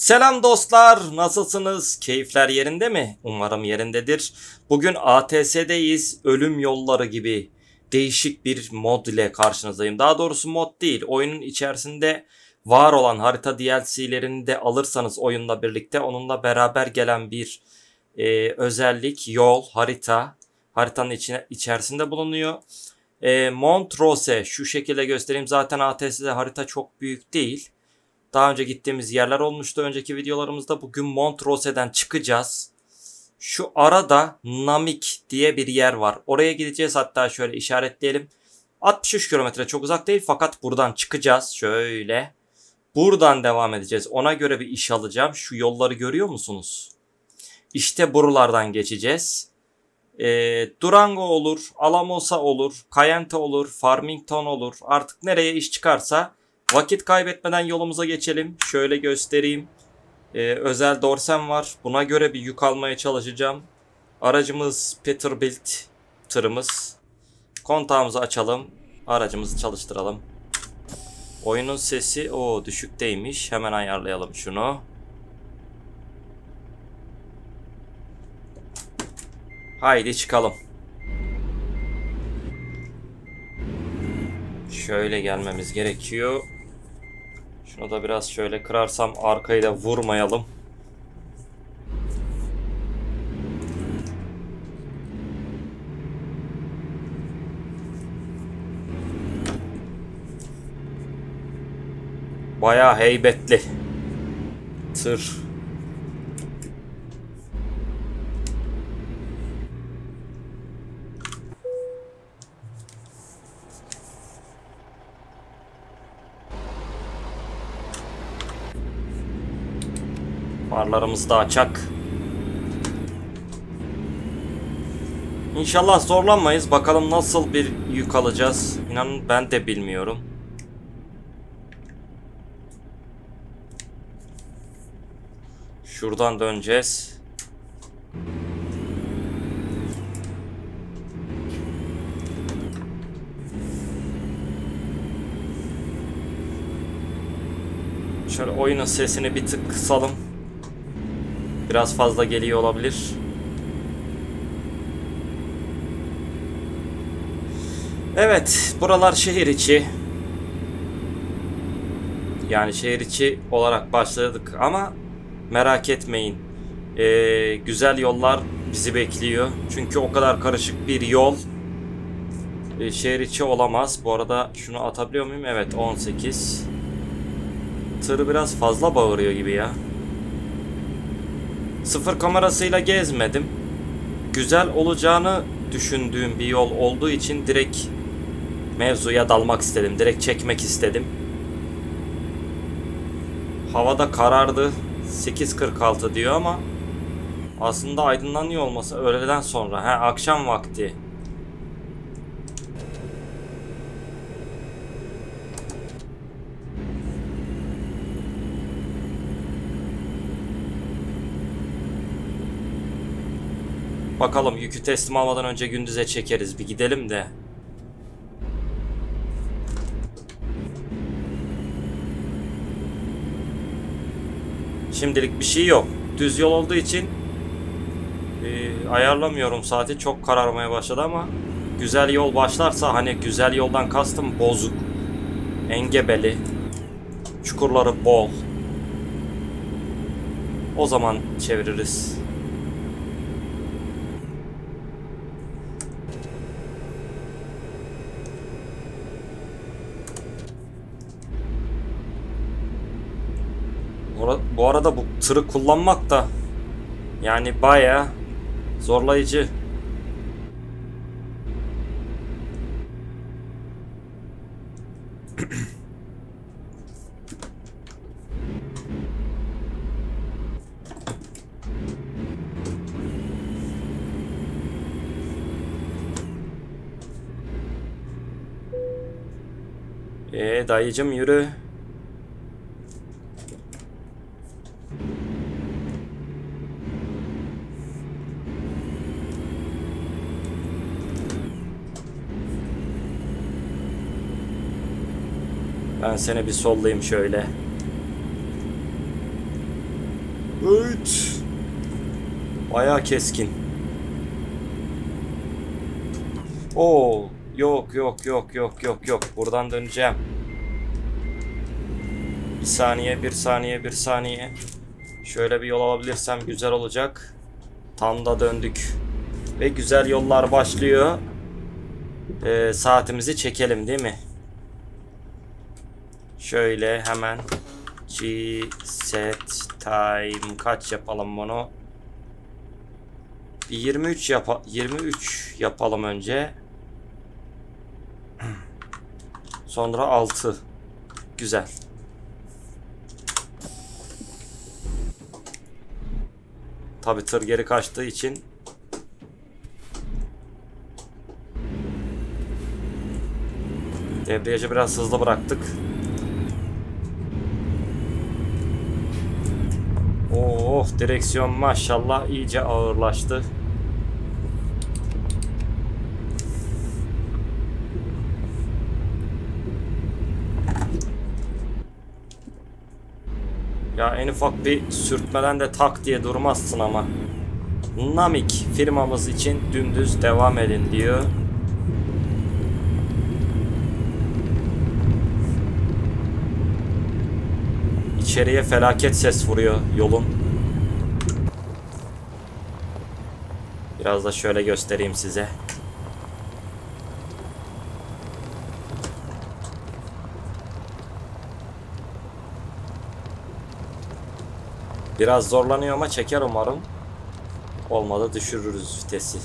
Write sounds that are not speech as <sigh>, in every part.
Selam dostlar, nasılsınız? Keyifler yerinde mi? Umarım yerindedir. Bugün ATS'deyiz, ölüm yolları gibi değişik bir mod ile karşınızdayım. Daha doğrusu mod değil, oyunun içerisinde var olan harita DLC'lerini de alırsanız oyunla birlikte onunla beraber gelen bir e, özellik, yol, harita, haritanın içine, içerisinde bulunuyor. E, Montrose şu şekilde göstereyim. Zaten ATS'de harita çok büyük değil. Daha önce gittiğimiz yerler olmuştu önceki videolarımızda. Bugün Montrose'den çıkacağız. Şu arada Namik diye bir yer var. Oraya gideceğiz hatta şöyle işaretleyelim. 63 kilometre çok uzak değil fakat buradan çıkacağız. Şöyle. Buradan devam edeceğiz. Ona göre bir iş alacağım. Şu yolları görüyor musunuz? İşte buralardan geçeceğiz. Ee, Durango olur, Alamosa olur, Kayente olur, Farmington olur. Artık nereye iş çıkarsa Vakit kaybetmeden yolumuza geçelim. Şöyle göstereyim. Ee, özel dorsen var. Buna göre bir yük almaya çalışacağım. Aracımız Peterbilt tırımız. Kontağımızı açalım. Aracımızı çalıştıralım. Oyunun sesi o düşükteymiş. Hemen ayarlayalım şunu. Haydi çıkalım. Şöyle gelmemiz gerekiyor. Şunu da biraz şöyle kırarsam arkayı da vurmayalım. Bayağı heybetli. Tır. Farlarımız da açak. İnşallah zorlanmayız. Bakalım nasıl bir yük alacağız. İnanın ben de bilmiyorum. Şuradan döneceğiz. Şöyle oyunun sesini bir tık kısalım. Biraz fazla geliyor olabilir. Evet, buralar şehir içi. Yani şehir içi olarak başladık ama merak etmeyin. Ee, güzel yollar bizi bekliyor. Çünkü o kadar karışık bir yol e, şehir içi olamaz. Bu arada şunu atabiliyor muyum? Evet 18. Tırı biraz fazla bağırıyor gibi ya. Sıfır kamerasıyla gezmedim. Güzel olacağını düşündüğüm bir yol olduğu için direkt mevzuya dalmak istedim. Direkt çekmek istedim. Havada karardı. 8.46 diyor ama aslında aydınlanıyor olması öğleden sonra. He akşam vakti. Bakalım yükü teslim almadan önce gündüze çekeriz. Bir gidelim de. Şimdilik bir şey yok. Düz yol olduğu için e, ayarlamıyorum saati. Çok kararmaya başladı ama güzel yol başlarsa hani güzel yoldan kastım bozuk, engebeli, çukurları bol. O zaman çeviririz. Bu tırı kullanmak da yani baya zorlayıcı. Ee dayıcım yürü. Seni bir sollayayım şöyle. Evet. Baya keskin. Oo, yok yok yok yok yok yok. Buradan döneceğim. Bir saniye, bir saniye, bir saniye. Şöyle bir yol alabilirsem güzel olacak. Tam da döndük. Ve güzel yollar başlıyor. Ee, saatimizi çekelim değil mi? Şöyle hemen G set time kaç yapalım bunu? Bir 23 yap 23 yapalım önce. Sonra 6. Güzel. Tabi tır geri kaçtığı için Debriyajı biraz hızlı bıraktık. Oh direksiyon maşallah iyice ağırlaştı. Ya en ufak bir sürtmeden de tak diye durmazsın ama. Namik firmamız için dümdüz devam edin diyor. İçeriye felaket ses vuruyor yolun. Biraz da şöyle göstereyim size. Biraz zorlanıyor ama çeker umarım. Olmadı düşürürüz vitesi.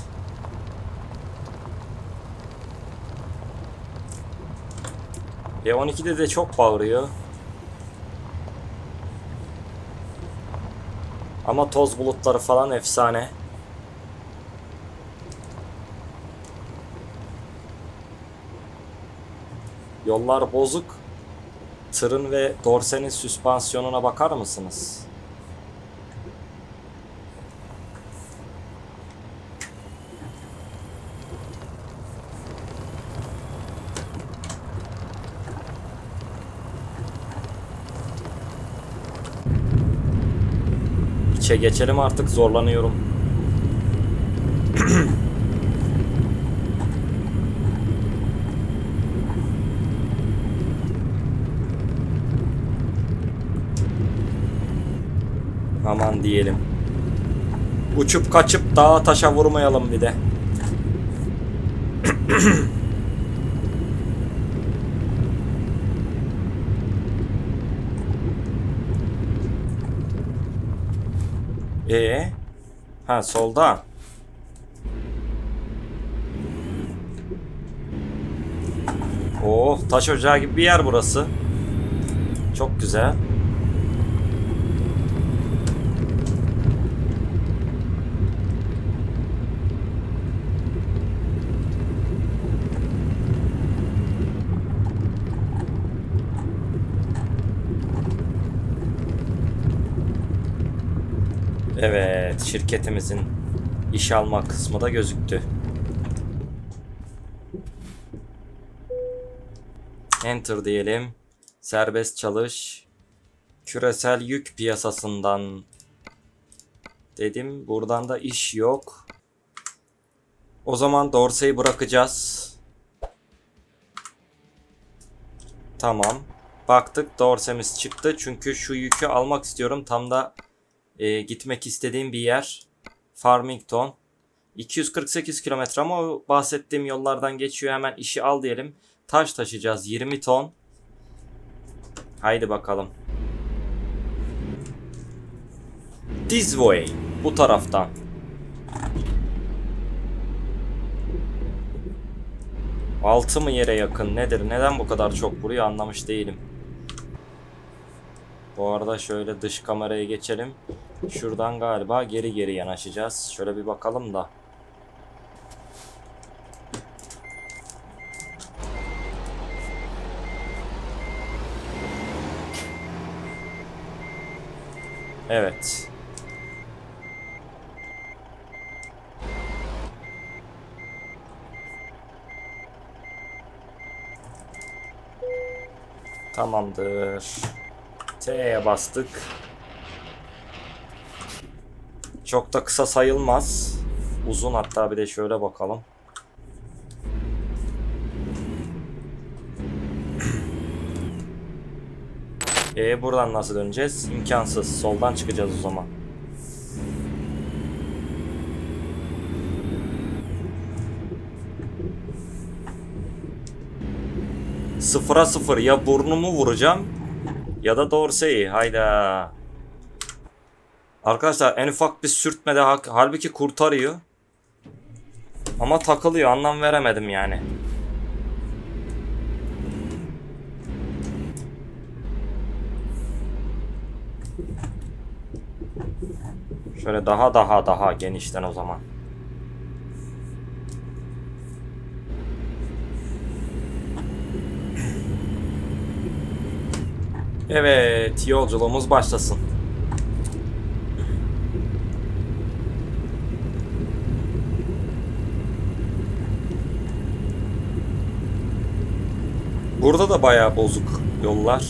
E12'de de çok bağırıyor. Ama toz bulutları falan efsane. Yollar bozuk. Tırın ve dorsenin süspansiyonuna bakar mısınız? İçe geçelim artık zorlanıyorum. Aman diyelim. Uçup kaçıp dağa taşa vurmayalım bir de. <clears throat> Ee? Ha solda. Oh taş ocağı gibi bir yer burası. Çok güzel. Evet, şirketimizin iş alma kısmı da gözüktü. Enter diyelim. Serbest çalış. Küresel yük piyasasından dedim. Buradan da iş yok. O zaman Dorsey'i bırakacağız. Tamam. Baktık Dorsey'miz çıktı. Çünkü şu yükü almak istiyorum. Tam da e, gitmek istediğim bir yer. Farmington. 248 kilometre ama o bahsettiğim yollardan geçiyor. Hemen işi al diyelim. Taş taşıyacağız 20 ton. Haydi bakalım. This way. Bu taraftan. Altı mı yere yakın nedir? Neden bu kadar çok vuruyor anlamış değilim. Bu arada şöyle dış kameraya geçelim. Şuradan galiba geri geri yanaşacağız. Şöyle bir bakalım da. Evet. Tamamdır. T'ye bastık. Çok da kısa sayılmaz. Uzun hatta bir de şöyle bakalım. E buradan nasıl döneceğiz? İmkansız. Soldan çıkacağız o zaman. Sıfıra sıfır ya burnumu vuracağım ya da Dorsey'i. Hayda. Arkadaşlar en ufak bir sürtmede hak, halbuki kurtarıyor. Ama takılıyor anlam veremedim yani. Şöyle daha daha daha genişten o zaman. Evet, yolculuğumuz başlasın. Burada da bayağı bozuk yollar.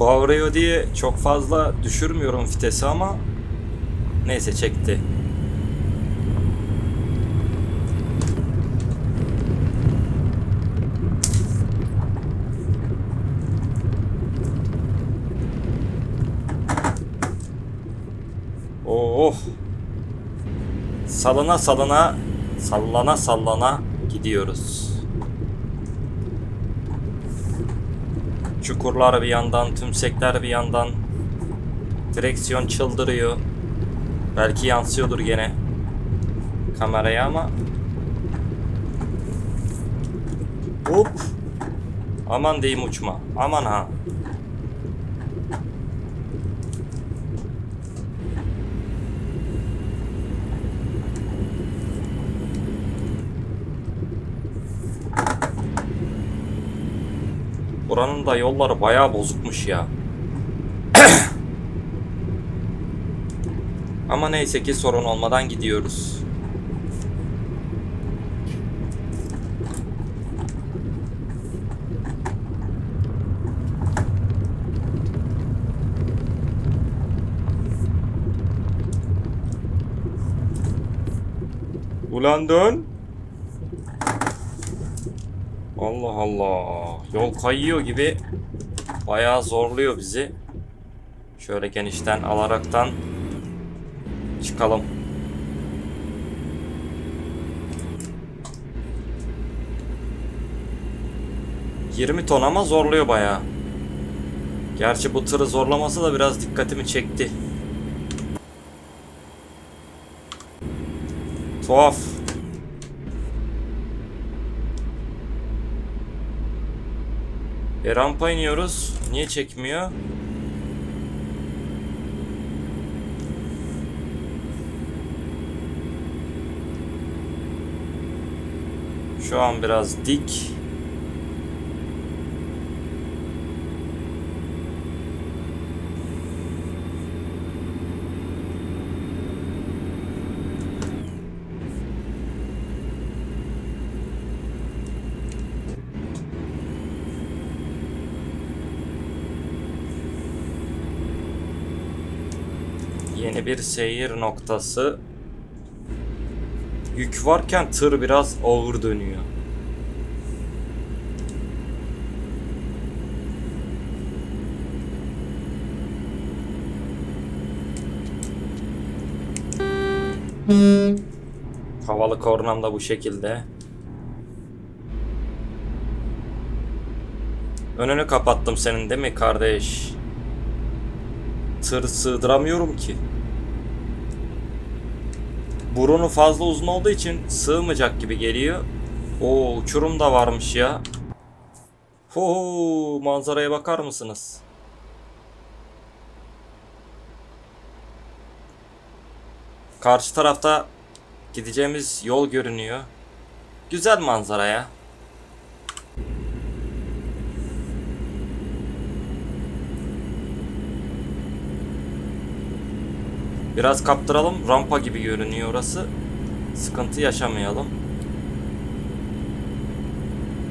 Bağırıyor diye çok fazla düşürmüyorum vitesi ama neyse çekti. Oh. Salına salına sallana sallana gidiyoruz. Çukurlar bir yandan, tümsekler bir yandan. Direksiyon çıldırıyor. Belki yansıyordur gene kameraya ama. Hop. Aman diyeyim uçma. Aman ha. Buranın da yolları bayağı bozukmuş ya. <coughs> Ama neyse ki sorun olmadan gidiyoruz. Ulan dön. Allah Allah. Yol kayıyor gibi bayağı zorluyor bizi. Şöyle genişten alaraktan çıkalım. ...20 ton ama zorluyor bayağı. Gerçi bu tırı zorlaması da biraz dikkatimi çekti. Tuhaf. E rampa iniyoruz. Niye çekmiyor? Şu an biraz dik. Yeni bir seyir noktası. Yük varken tır biraz ağır dönüyor. Havalı kornam da bu şekilde. Önünü kapattım senin değil mi kardeş? Tır sığdıramıyorum ki. Burunu fazla uzun olduğu için sığmayacak gibi geliyor. Oo uçurum da varmış ya. Ho manzaraya bakar mısınız? Karşı tarafta gideceğimiz yol görünüyor. Güzel manzara ya. Biraz kaptıralım. Rampa gibi görünüyor orası. sıkıntı yaşamayalım.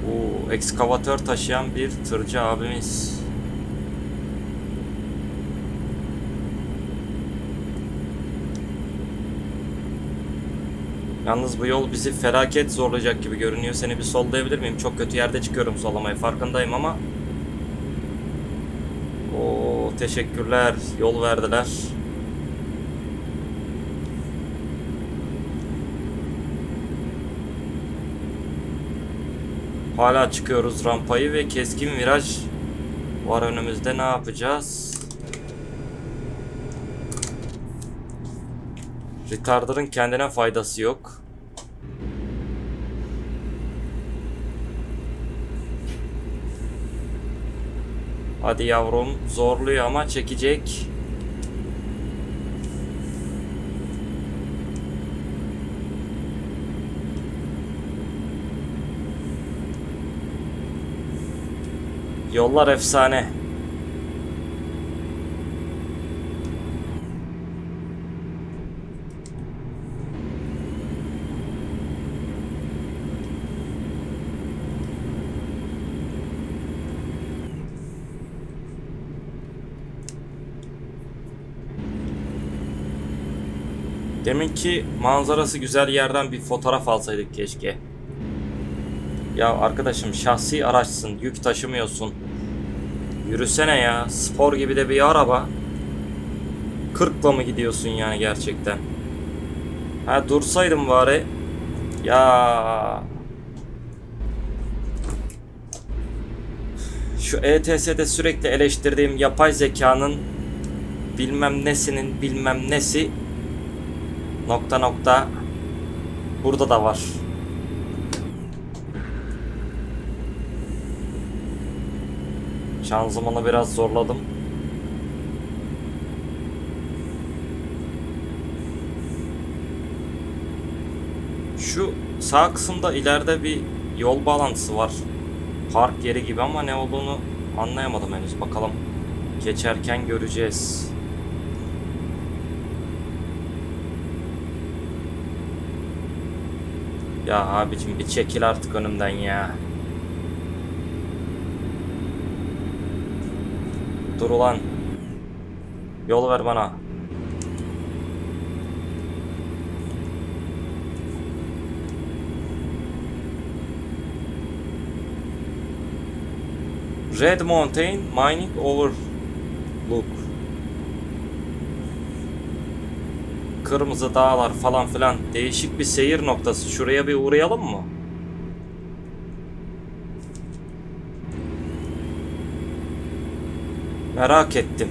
Oo, ekskavatör taşıyan bir tırcı abimiz. Yalnız bu yol bizi felaket zorlayacak gibi görünüyor. Seni bir sollayabilir miyim? Çok kötü yerde çıkıyorum sollamaya farkındayım ama. Oo teşekkürler. Yol verdiler. Hala çıkıyoruz rampayı ve keskin viraj var önümüzde. Ne yapacağız? Retarder'ın kendine faydası yok. Hadi yavrum zorluyor ama çekecek. Yollar efsane. Deminki manzarası güzel yerden bir fotoğraf alsaydık keşke. Ya arkadaşım şahsi araçsın, yük taşımıyorsun. Yürüsene ya, spor gibi de bir araba. 40'la mı gidiyorsun yani gerçekten? Ha dursaydım bari. Ya Şu ETS'de sürekli eleştirdiğim yapay zekanın bilmem nesinin bilmem nesi nokta nokta burada da var. Şanzımanı biraz zorladım. Şu sağ kısımda ileride bir yol bağlantısı var. Park yeri gibi ama ne olduğunu anlayamadım henüz. Bakalım geçerken göreceğiz. Ya abicim bir çekil artık önümden ya. Dur ulan. Yol ver bana. Red Mountain Mining Overlook. Kırmızı dağlar falan filan değişik bir seyir noktası. Şuraya bir uğrayalım mı? Merak ettim.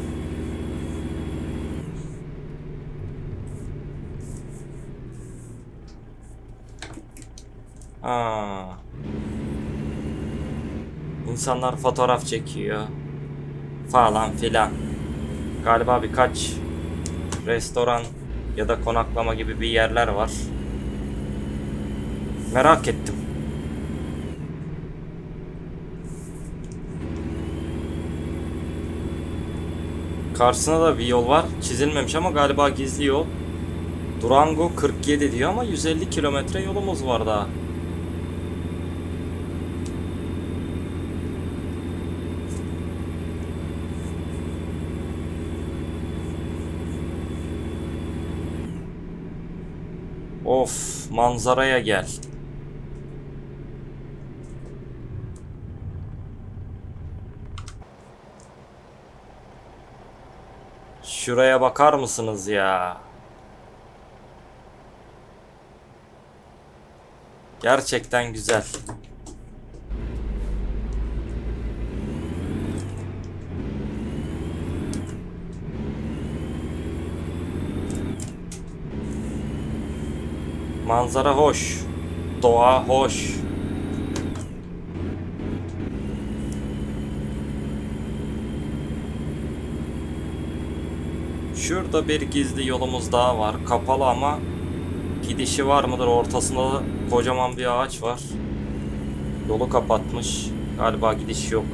Ha. İnsanlar fotoğraf çekiyor. Falan filan. Galiba birkaç restoran ya da konaklama gibi bir yerler var. Merak ettim. Karşısına da bir yol var. Çizilmemiş ama galiba gizli yol. Durango 47 diyor ama 150 kilometre yolumuz var daha. Of manzaraya gel. Şuraya bakar mısınız ya? Gerçekten güzel. Manzara hoş. Doğa hoş. Şurada bir gizli yolumuz daha var. Kapalı ama gidişi var mıdır? Ortasında da kocaman bir ağaç var. Yolu kapatmış. Galiba gidiş yok.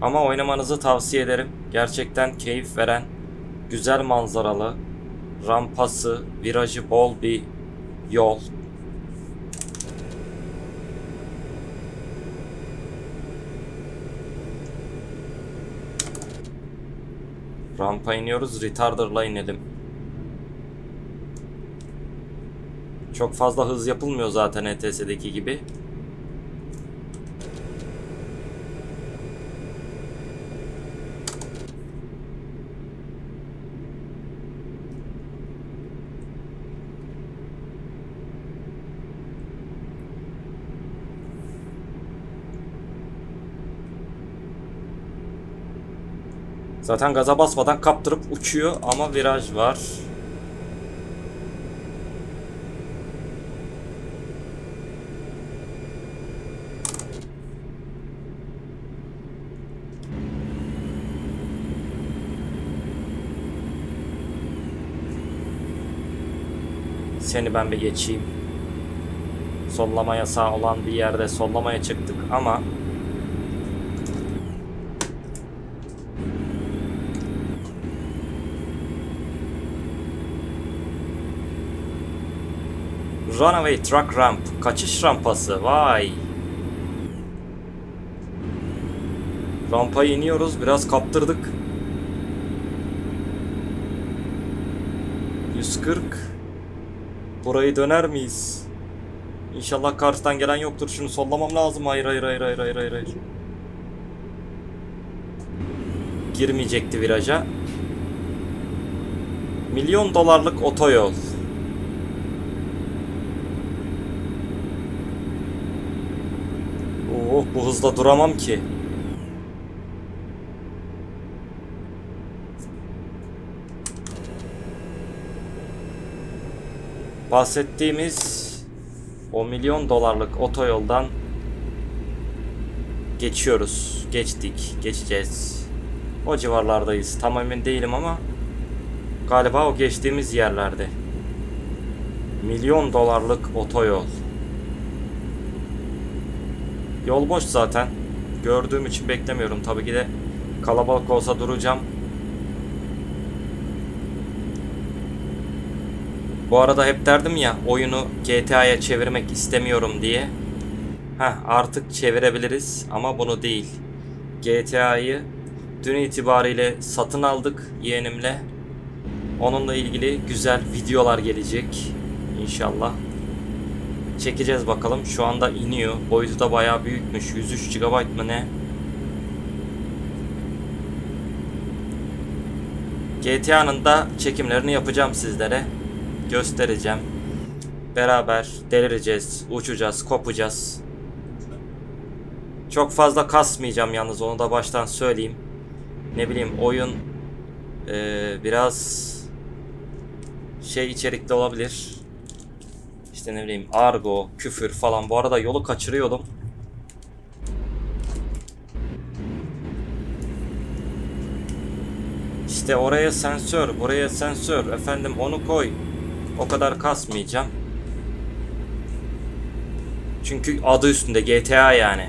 Ama oynamanızı tavsiye ederim. Gerçekten keyif veren, güzel manzaralı, rampası, virajı bol bir yol. Rampa iniyoruz. Retarder'la inelim. Çok fazla hız yapılmıyor zaten ETS'deki gibi. Zaten gaza basmadan kaptırıp uçuyor ama viraj var. Seni ben bir geçeyim. Sollama yasağı olan bir yerde sollamaya çıktık ama Runaway Truck Ramp. Kaçış rampası. Vay. Rampaya iniyoruz. Biraz kaptırdık. 140. Burayı döner miyiz? İnşallah karşıdan gelen yoktur. Şunu sollamam lazım. Hayır hayır hayır hayır hayır. hayır. Girmeyecekti viraja. Milyon dolarlık otoyol. Oh bu hızla duramam ki. Bahsettiğimiz o milyon dolarlık otoyoldan geçiyoruz. Geçtik. Geçeceğiz. O civarlardayız. Tam emin değilim ama galiba o geçtiğimiz yerlerde. Milyon dolarlık otoyol. Yol boş zaten. Gördüğüm için beklemiyorum. Tabii ki de kalabalık olsa duracağım. Bu arada hep derdim ya oyunu GTA'ya çevirmek istemiyorum diye. Heh artık çevirebiliriz ama bunu değil. GTA'yı dün itibariyle satın aldık yeğenimle. Onunla ilgili güzel videolar gelecek inşallah. Çekeceğiz bakalım. Şu anda iniyor. Boyutu da bayağı büyükmüş. 103 GB mı ne? GTA'nın da çekimlerini yapacağım sizlere. Göstereceğim. Beraber delireceğiz, uçacağız, kopacağız. Çok fazla kasmayacağım yalnız onu da baştan söyleyeyim. Ne bileyim oyun ee, biraz şey içerikli olabilir. İşte ne bileyim argo, küfür falan. Bu arada yolu kaçırıyordum. İşte oraya sensör, buraya sensör. Efendim onu koy. O kadar kasmayacağım. Çünkü adı üstünde GTA yani.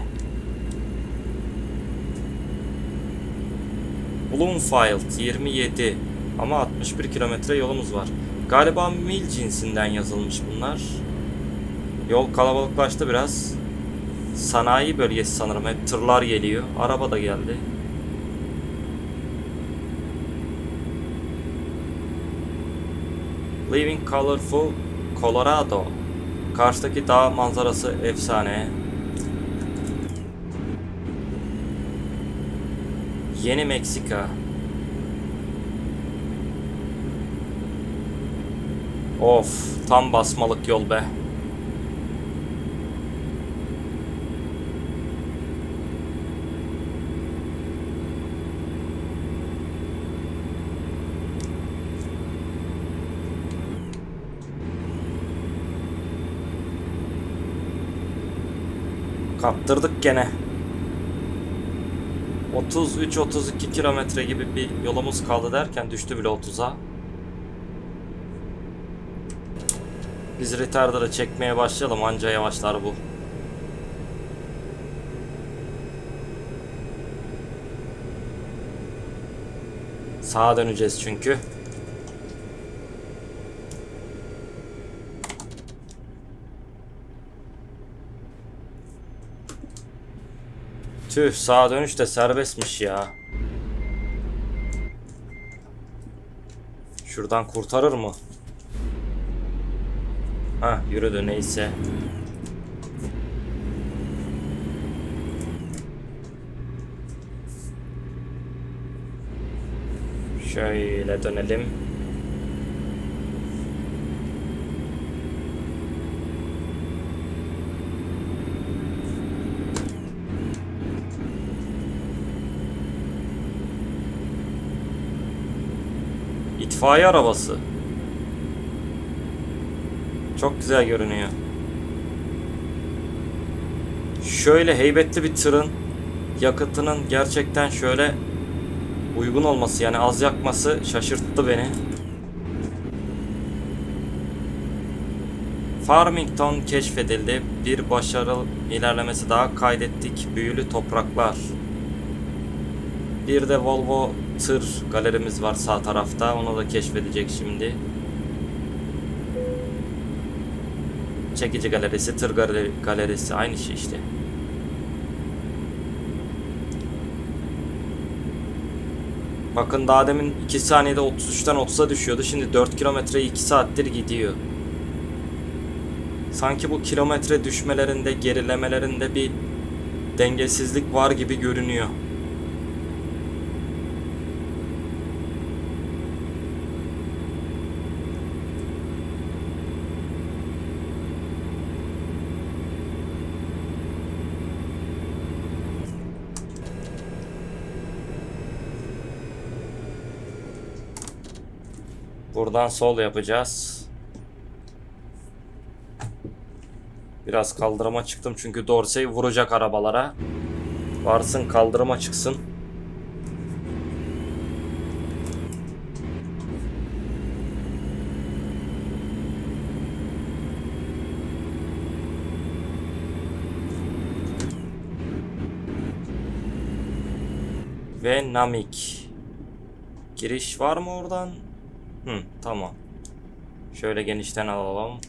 Bloomfield 27 ama 61 kilometre yolumuz var. Galiba mil cinsinden yazılmış bunlar. Yol kalabalıklaştı biraz. Sanayi bölgesi sanırım. Hep tırlar geliyor. Araba da geldi. Living Colorful Colorado. Karşıdaki dağ manzarası efsane. Yeni Meksika. Of, tam basmalık yol be. Kaptırdık gene. 33-32 kilometre gibi bir yolumuz kaldı derken düştü bile 30'a. Biz retarder'ı çekmeye başlayalım anca yavaşlar bu. Sağa döneceğiz çünkü. Tüh sağa dönüş de serbestmiş ya. Şuradan kurtarır mı? Ha yürüdü neyse. Şöyle dönelim. İtfaiye arabası. Çok güzel görünüyor. Şöyle heybetli bir tırın yakıtının gerçekten şöyle uygun olması yani az yakması şaşırttı beni. Farmington keşfedildi. Bir başarılı ilerlemesi daha kaydettik. Büyülü topraklar. Bir de Volvo tır galerimiz var sağ tarafta. Onu da keşfedecek şimdi. Çekici galerisi, tır galeri- galerisi aynı şey işte. Bakın daha demin 2 saniyede 33'ten 30'a düşüyordu. Şimdi 4 kilometre 2 saattir gidiyor. Sanki bu kilometre düşmelerinde, gerilemelerinde bir dengesizlik var gibi görünüyor. Buradan sol yapacağız. Biraz kaldırıma çıktım çünkü Dorsey vuracak arabalara. Varsın kaldırıma çıksın. Ve Namik. Giriş var mı oradan? Hı, tamam. Şöyle genişten alalım.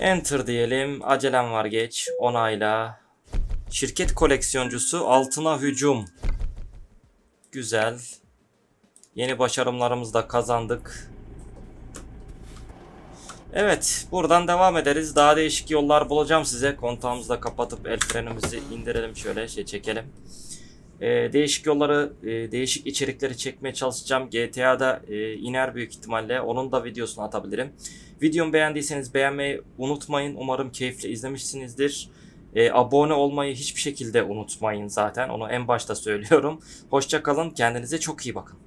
Enter diyelim. Acelem var geç. Onayla. Şirket koleksiyoncusu altına hücum. Güzel. Yeni başarımlarımızı da kazandık. Evet, buradan devam ederiz. Daha değişik yollar bulacağım size. Kontağımızı da kapatıp el frenimizi indirelim şöyle şey çekelim. Ee, değişik yolları, e, değişik içerikleri çekmeye çalışacağım. GTA'da e, iner büyük ihtimalle. Onun da videosunu atabilirim. Videomu beğendiyseniz beğenmeyi unutmayın. Umarım keyifle izlemişsinizdir. E, abone olmayı hiçbir şekilde unutmayın zaten. Onu en başta söylüyorum. Hoşça kalın. Kendinize çok iyi bakın.